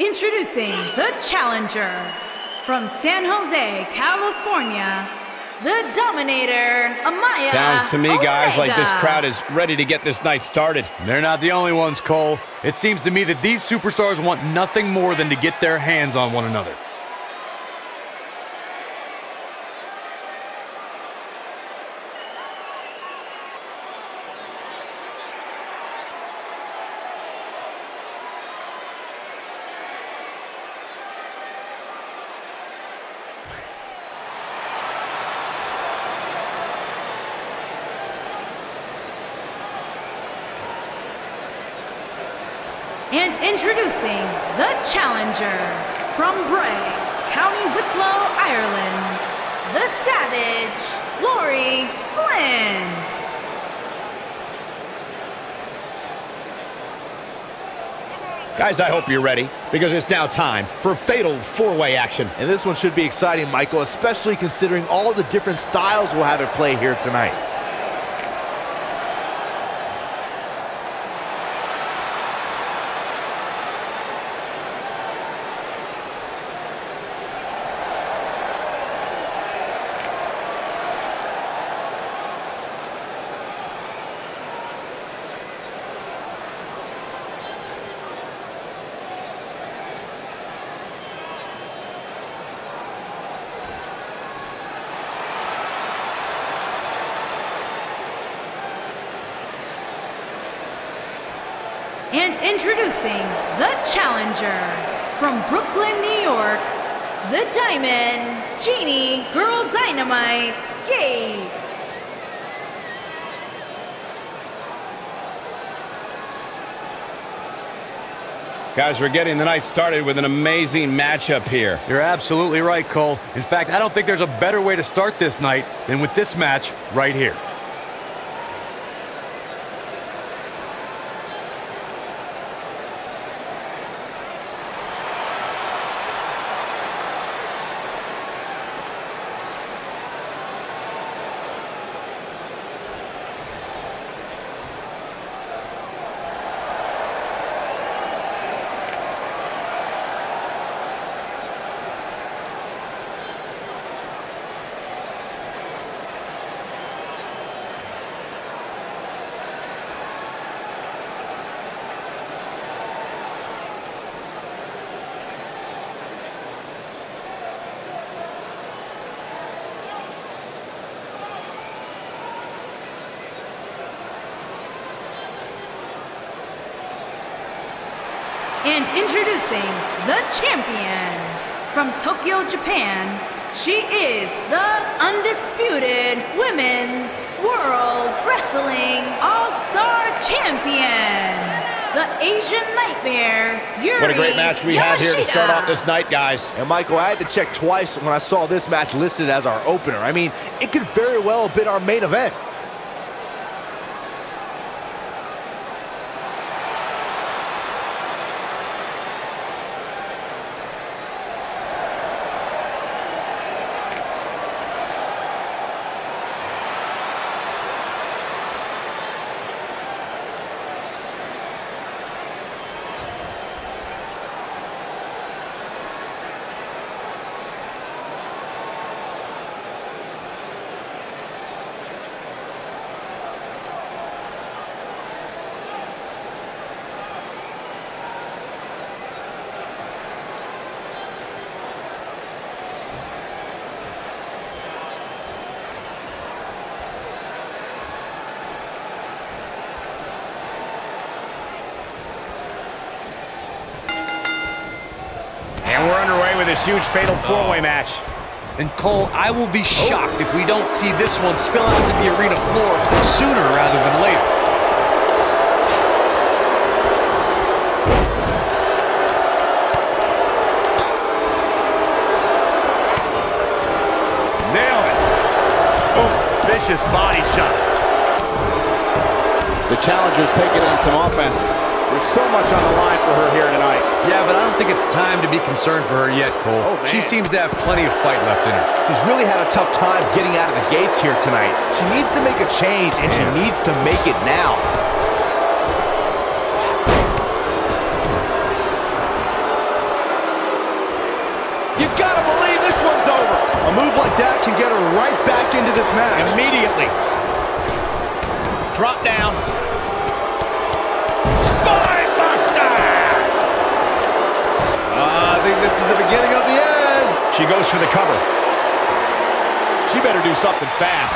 Introducing the challenger from San Jose, California, the Dominator, Amaya. Sounds to me, guys, like this crowd is ready to get this night started. They're not the only ones, Cole. It seems to me that these superstars want nothing more than to get their hands on one another. And introducing the challenger from Bray, County Wicklow, Ireland, the Savage, Lori Flynn. Guys, I hope you're ready because it's now time for fatal four-way action. And this one should be exciting, Michael, especially considering all the different styles we'll have at play here tonight. And introducing the challenger from Brooklyn, New York, the Diamond, Genie Girl Dynamite, Gates. Guys, we're getting the night started with an amazing matchup here. You're absolutely right, Cole. In fact, I don't think there's a better way to start this night than with this match right here. And introducing the champion from Tokyo, Japan. She is the undisputed Women's World Wrestling All-Star Champion. The Asian Nightmare, Yuri What a great match we have here to start off this night, guys. And Michael, I had to check twice when I saw this match listed as our opener. I mean, it could very well have been our main event. And we're underway with this huge fatal four-way oh. match. And Cole, I will be shocked if we don't see this one spill out to the arena floor sooner rather than later. Nail it. Boom. Vicious body shot. The challenger's taking on some offense. There's so much on the line for her here tonight. Yeah, but I don't think it's time to be concerned for her yet, Cole. Oh, she seems to have plenty of fight left in her. She's really had a tough time getting out of the gates here tonight. She needs to make a change, and she needs to make it now. You gotta believe this one's over. A move like that can get her right back into this match. Immediately. Drop down. Is the beginning of the end. She goes for the cover. She better do something fast.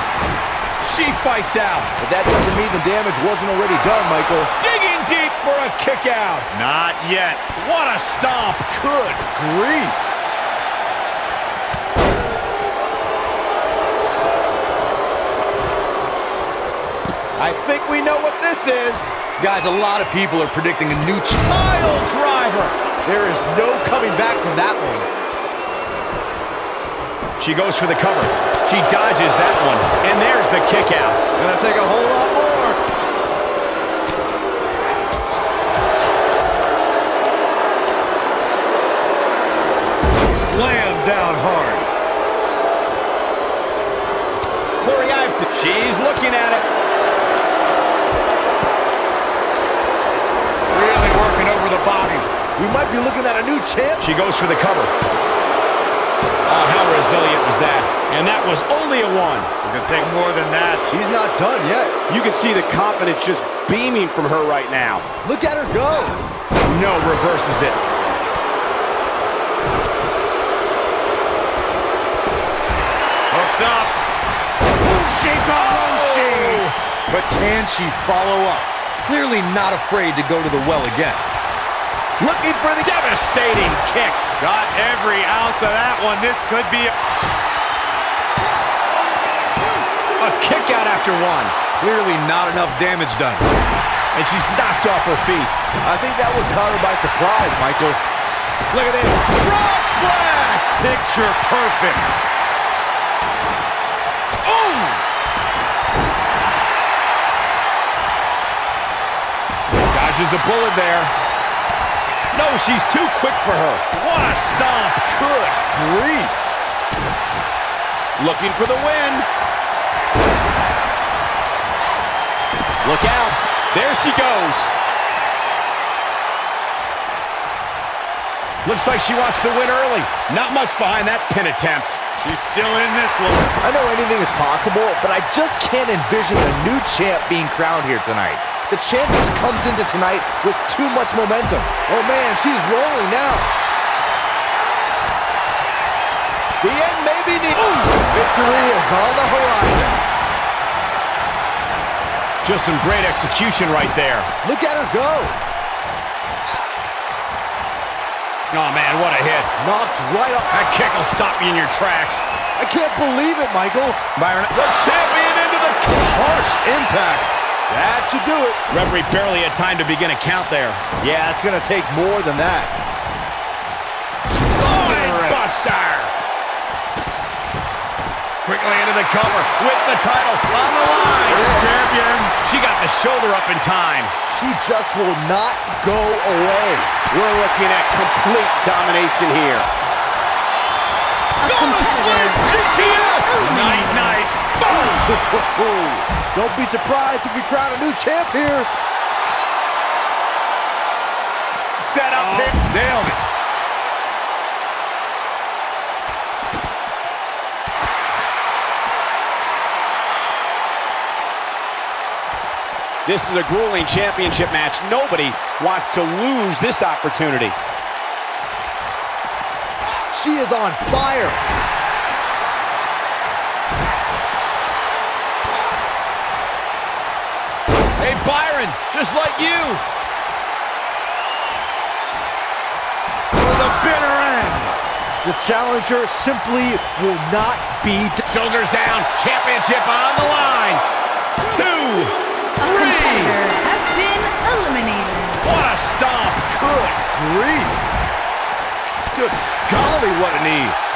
She fights out. But that doesn't mean the damage wasn't already done, Michael. Digging deep for a kick out. Not yet. What a stomp. Good grief. I think we know what this is. Guys, a lot of people are predicting a new... Pile driver. There is no coming back from that one. She goes for the cover. She dodges that one. And there's the kick out. Gonna take a whole lot more. Slam down hard. Corey Ives. She's looking at it. We might be looking at a new champ. She goes for the cover. Oh, how resilient was that? And that was only a one. It could take more than that. She's not done yet. You can see the confidence just beaming from her right now. Look at her go. No, reverses it. Hooked up. Oh, Ushigoroshi. Oh! But can she follow up? Clearly not afraid to go to the well again. Looking for the devastating kick. Got every ounce of that one. This could be... A kick out after one. Clearly not enough damage done. And she's knocked off her feet. I think that one caught her by surprise, Michael. Look at this. Frog splash! Picture perfect. Ooh! Dodges a bullet there. No, she's too quick for her. What a stomp. Good grief. Looking for the win. Look out. There she goes. Looks like she wants the win early. Not much behind that pin attempt. She's still in this one. I know anything is possible, but I just can't envision a new champ being crowned here tonight. The champ just comes into tonight with too much momentum. Oh man, she's rolling now. The end may be near. Victory is on the horizon. Just some great execution right there. Look at her go. Oh, man, what a hit. Knocked right up. That kick will stop you in your tracks. I can't believe it, Michael. Byron, the champion into the... Harsh impact. That should do it. Referee barely had time to begin a count there. Yeah, it's going to take more than that. Buster! Quickly into the cover with the title on the line. Champion. She got the shoulder up in time. She just will not go away. We're looking at complete domination here. Gonna slam GTS! Night, night. Boom! Don't be surprised if we crown a new champ here. Set up here. Nailed it. This is a grueling championship match. Nobody wants to lose this opportunity. She is on fire. Hey, Byron, just like you. For the bitter end. The challenger simply will not be. Shoulders down, championship on the line. Two, A competitor has been eliminated. what a stomp. Good grief. Good golly, what a knee.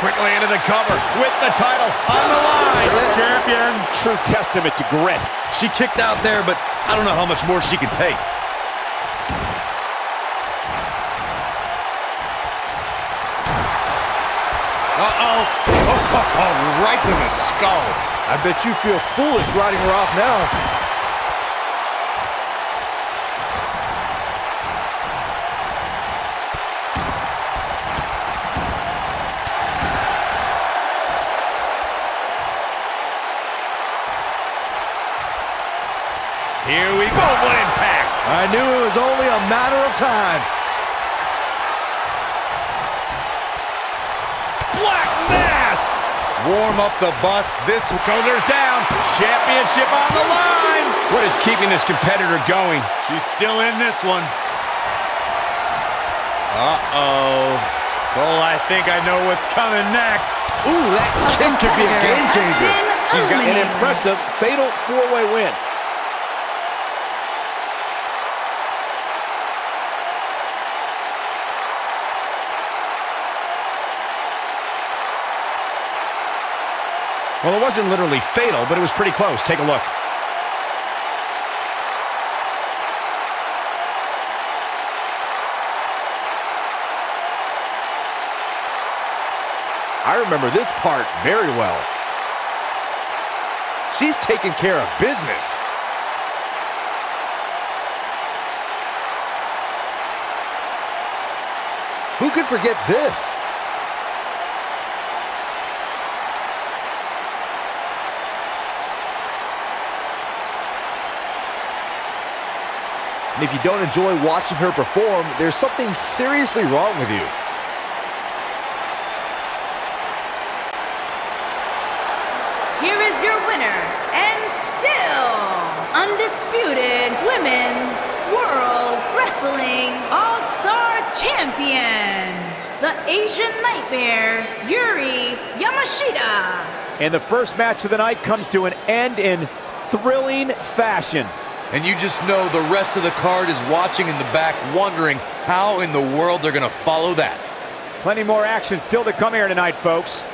Quickly into the cover with the title on the line. Champion. True testament to grit. She kicked out there, but I don't know how much more she can take. Uh-oh. Oh, oh, oh, right to the skull. I bet you feel foolish riding her off now. Here we go. What impact. I knew it was only a matter of time. Black Mass. Warm up the bus. This Shoulders down. Championship on the line. What is keeping this competitor going? She's still in this one. Uh-oh. Well, I think I know what's coming next. Ooh, that kick could be a game changer. She's got An impressive fatal four-way win. Well, it wasn't literally fatal, but it was pretty close. Take a look. I remember this part very well. She's taking care of business. Who could forget this? And if you don't enjoy watching her perform, there's something seriously wrong with you. Here is your winner, and still undisputed Women's World Wrestling All-Star Champion, the Asian Nightmare, Yuri Yamashita. And the first match of the night comes to an end in thrilling fashion. And you just know the rest of the card is watching in the back, wondering how in the world they're going to follow that. Plenty more action still to come here tonight, folks.